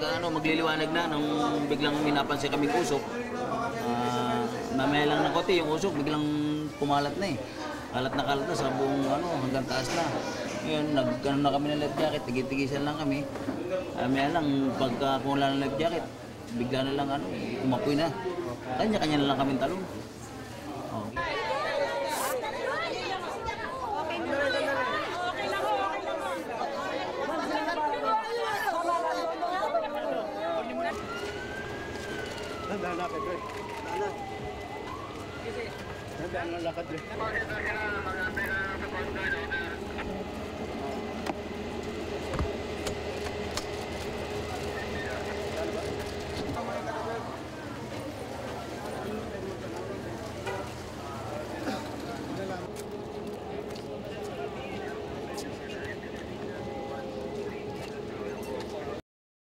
ano, magliliwanag na nung biglang minapansin kami usok. Ah, mamaya lang ng konti, yung usok biglang kumalat na eh. Kalat na kalat na sa buong ano, hanggang taas na. Ngayon, nag, ano na kami ng life jacket, tigit-tigisan lang kami. Mamaya lang, pagka wala ng life jacket, bigla na lang ano, umapoy na. Kanya-kanya na lang kami talong. Oh. Tandaan natin, Dre. Tandaan na. Tandaan ng lakad, Dre. Pagkita ka, mag-antay ka sa pagkain.